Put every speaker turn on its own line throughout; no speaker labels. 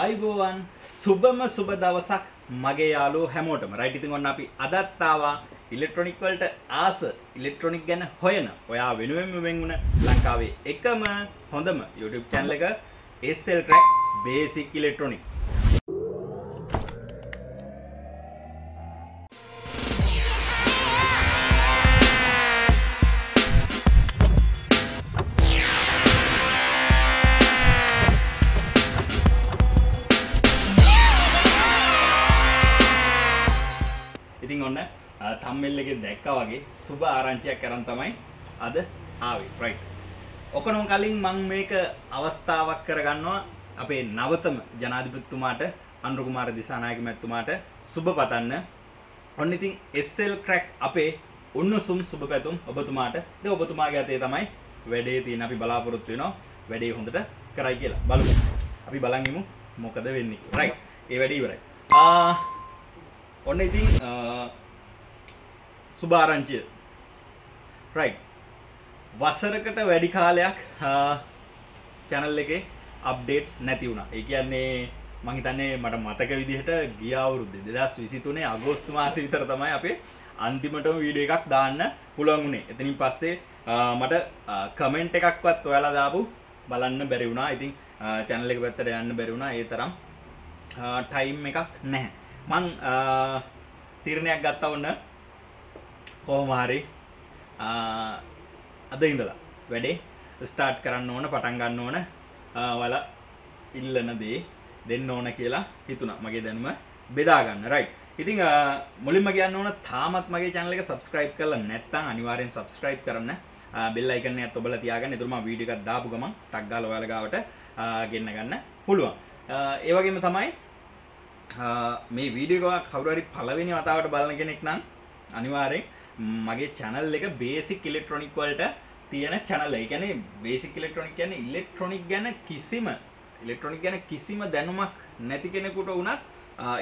ආයිබෝවන් සුබම සුබ දවසක් මගේ යාළුවෝ හැමෝටම. රයිට් ඉතින් ඔන්න අපි අදත් ආවා. ඉලෙක්ට්‍රොනික් වලට ආස ඉලෙක්ට්‍රොනික් ගැන හොයන. ඔයා වෙනුවෙන්ම වෙන් වුණ ලංකාවේ එකම හොඳම YouTube channel එක SL Crack Basic Electronic. ඔන්න තම්මෙල් එකේ දැක්කා වගේ සුබ ආරංචියක් කරන් තමයි අද ආවේ. රයිට් ඔකනම් කලින් මම මේක අවස්ථාවක් කරගන්නවා. අපේ නවතම ජනාධිපතිතුමාට අනුර කුමාර දිසානායක මැතිතුමාට සුබ පතන්න. ඔන්න ඉතින් SL crack අපේ උණුසුම් සුබ පැතුම් ඔබතුමාට. ද ඔබතුමාගේ අතේ තමයි වැඩේ තියෙන. අපි බලාපොරොත්තු වෙනවා වැඩේ හොඳට කරයි කියලා. බලමු. අපි බලන් ඉමු මොකද වෙන්නේ. රයිට් ඒ වැඩේ ඉවරයි. ආ ඔන්න ඉතින් සුභාරංචිය. රයි් වසරකට වැඩි කාලයක් චැනල් එකේ අප්ඩේට්ස් නැති වුණා. ඒ කියන්නේ මහිතන්නේ මට මතක විදිහට ගියවුරුද්ද දෙදස් විසිතුනේ අගෝස්තු මාස විතර තමයි අපේ අන්තිමටම වීඩියෝ එකක් දාන්න පුළුවන් වුණේ. එතනින් පස්සේ මට කමෙන්ට් එකක්වත් ඔයාලා දාපු බලන්න බැරි වුණා. ඉතින් චැනල් එක පැත්තට යන්න බැරි වුණා. ඒ තරම් ටයිම් එකක් නැහැ. මං තීරණයක් ගත්තා ඔන්න. කොහොම හරි. අද ඉඳලා වැඩේ ස්ටාර්ට් කරන්න ඕන පටන් ගන්න ඕන. වල ඉල්ලන දේ දෙන්න ඕන කියලා හිතුණා. මගේ දැනුම බෙදා ගන්න. රයිට් ඉතින් මුලින්ම කියන්න ඕන තාමත් මගේ channel එක subscribe කරලා නැත්නම් අනිවාර්යෙන් subscribe කරන්න. බෙල් අයිකන් එකත් ඔබලා තියාගන්න. එතකොට මම වීඩියෝ එකක් දාපු ගමන් ටක් ගාලා ඔයාලා ගාවට ගෙන්න ගන්න පුළුවන්. ඒ වගේම තමයි මේ වීඩියෝ එක කවුරු හරි පළවෙනි වතාවට බලන කෙනෙක් නම් අනිවාර්යෙන් මගේ channel එක basic electronic වලට තියෙන channel එක. ඒ කියන්නේ basic electronic කියන්නේ electronic ගැන කිසිම electronic ගැන කිසිම දැනුමක් නැති කෙනෙකුට වුණත්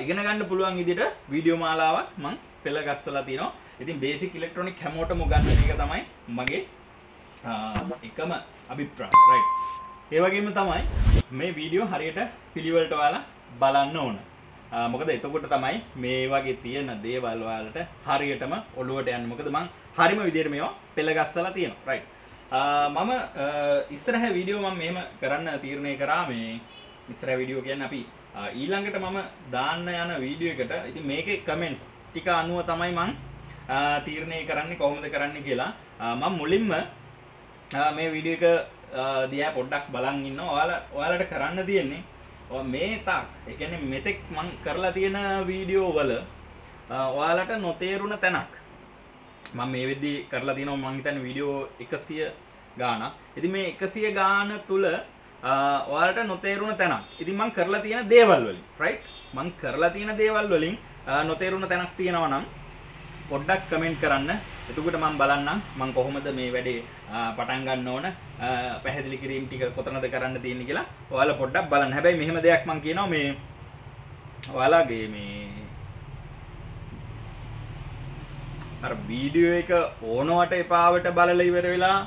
ඉගෙන ගන්න පුළුවන් විදිහට වීඩියෝ මාලාවක් මම පෙළ ගස්සලා තිනවා. ඉතින් basic electronic හැමෝටම උගන්වන එක තමයි මගේ එකම අභිප්‍රාය. right. ඒ වගේම තමයි මේ වීඩියෝ හරියට පිළිවෙලට ඔයාලා බලන්න ඕන. මොකද එතකොට තමයි මේ වගේ තියෙන දේවල් වලට හරියටම ඔළුවට යන්නේ. මොකද මං හරිම විදියට මේවා පෙළ ගස්සලා තියෙනවා. රයිට්. මම ඉස්සරහ වීඩියෝ මම මෙහෙම කරන්න තීරණය කරා මේ ඉස්සරහ වීඩියෝ කියන්නේ අපි ඊළඟට මම දාන්න යන වීඩියෝ එකට ඉතින් මේකේ කමෙන්ට්ස් ටික අනුව තමයි මං තීරණය කරන්නේ කොහොමද කරන්න කියලා මම මුලින්ම මේ වීඩියෝ එක දිහා පොඩ්ඩක් බලන් ඉන්නවා. ඔයාලා ඔයාලට කරන්න තියෙන්නේ මේ තාක් ඒ කියන්නේ මෙතෙක් මම කරලා තියෙන වීඩියෝ වල ඔයාලට නොතේරුණ තැනක් මම මේ වෙද්දී කරලා තියෙනවා මම හිතන්නේ වීඩියෝ 100 ගාණක්. ඉතින් මේ 100 ගාණ තුල ඔයාලට නොතේරුණ තැනක්. ඉතින් මම කරලා තියෙන දේවල් වලින් රයිට් මම කරලා තියෙන දේවල් වලින් නොතේරුණ තැනක් තියෙනවා නම් පොඩ්ඩක් කමෙන්ට් කරන්න. එතකොට මම බලන්නම් මම කොහොමද මේ වැඩේ පටන් ගන්න ඕන පැහැදිලි කිරීම ටික කොතනද කරන්න තියෙන්නේ කියලා ඔයාලා පොඩ්ඩක් බලන්න. හැබැයි මෙහෙම දෙයක් මම කියනවා මේ ඔයාලාගේ මේ අර වීඩියෝ එක ඕනවට එපාවට බලලා ඉවර වෙලා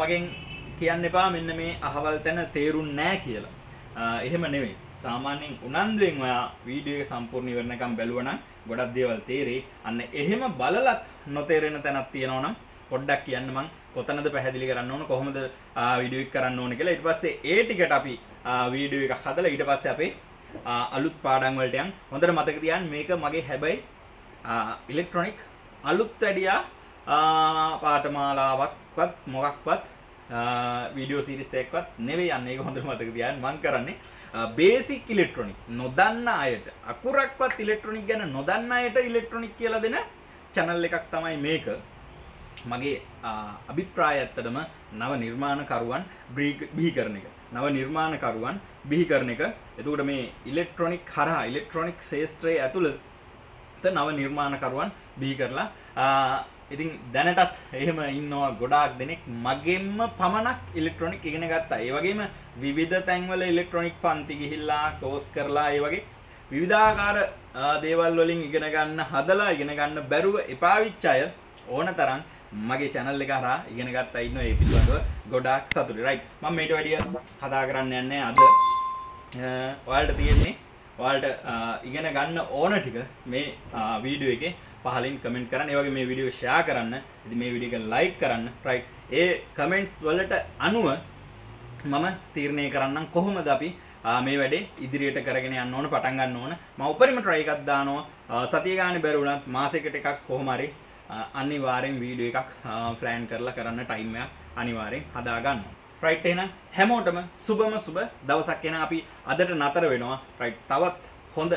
මගෙන් කියන්න එපා මෙන්න මේ අහවල් තැන තේරුන්නේ නැහැ කියලා. එහෙම නෙවෙයි. සාමාන්‍යයෙන් උනන්දුවෙන් ඔයා වීඩියෝ එක සම්පූර්ණ ඉවරනකම් බැලුවනම් ගොඩක් දේවල් තේරෙයි. අන්න එහෙම බලලත් නොතේරෙන තැනක් තියෙනවා නම් පොඩ්ඩක් කියන්න මං කොතනද පැහැදිලි කරන්න ඕන කොහොමද වීඩියෝ එක කරන්න ඕන කියලා. ඊට පස්සේ ඒ ටිකට අපි වීඩියෝ එකක් හදලා ඊට පස්සේ අපේ අලුත් පාඩම් වලට යන් හොඳට මතක තියාගන්න මේක මගේ හැබැයි ඉලෙක්ට්‍රොනික අලුත් වැඩියා පාඨමාලාවක්වත් මොකක්වත් වීඩියෝ සිරිස් එකක්වත් නෙවෙයි යන්නේ ඒක හොඳට මතක තියාගන්න. මම කරන්නේ බේසික් ඉලෙක්ට්‍රොනික් නොදන්න අයට අකුරක්වත් ඉලෙක්ට්‍රොනික් ගැන නොදන්න අයට ඉලෙක්ට්‍රොනික් කියලා දෙන channel එකක් තමයි මේක. මගේ අභිප්‍රාය ඇත්තටම නව නිර්මාණකරුවන් බිහි කරන එක. නව නිර්මාණකරුවන් බිහි කරන එක. එතකොට මේ ඉලෙක්ට්‍රොනික් හරහා ඉලෙක්ට්‍රොනික් ශේෂ්ත්‍රයේ ඇතුළත නව නිර්මාණකරුවන් බිහි කරලා ඉතින් දැනටත් එහෙම ඉන්නවා ගොඩාක් දෙනෙක් මගෙන්ම පමණක් ඉලෙක්ට්‍රොනික් ඉගෙන ගත්තා. ඒ වගේම විවිධ තැන්වල ඉලෙක්ට්‍රොනික් පන්ති ගිහිල්ලා කෝස් කරලා ඒ වගේ විවිධාකාර දේවල් වලින් ඉගෙන ගන්න හදලා ඉගෙන ගන්න බැරුව එපා වෙච්ච අය ඕන තරම් මගේ channel එක හරහා ඉගෙන ගත්තා ඉන්නවා ඒ පිළිබඳව ගොඩාක් සතුටුයි. right. මම මේට වැඩිය කතා කරන්න යන්නේ අද ඔයාලට තියෙන්නේ ඔයාලට ඉගෙන ගන්න ඕන ටික මේ වීඩියෝ එකේ පහලින් කමෙන්ට් කරන්න. ඒ වගේ මේ වීඩියෝ ෂෙයා කරන්න. ඉතින් මේ වීඩියෝ එක ලයික් කරන්න. රයිට් ඒ කමෙන්ට්ස් වලට අනුව මම තීරණය කරන්නම් කොහොමද අපි මේ වැඩේ ඉදිරියට කරගෙන යන්න ඕන පටන් ගන්න ඕන. මම උපරිම try එකක් දානවා. සතිය ගානේ බැරුණත් මාසෙකට එකක් කොහොම හරි අනිවාර්යෙන් වීඩියෝ එකක් ප්ලෑන් කරලා කරන්න ටයිම් එකක් අනිවාර්යෙන් හදා ගන්නවා. රයිට් එහෙනම් හැමෝටම සුබම සුබ දවසක් එන අපි අදට නතර වෙනවා. රයිට් තවත් හොඳ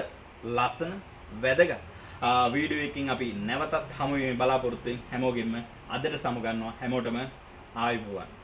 ලස්සන වැදගත් වීඩියෝ එකකින් අපි නැවතත් හමු වෙමින් බලාපොරොත්තු වෙමින් හැමෝගෙම අදට සමුගන්නවා හැමෝටම ආයුබෝවන්.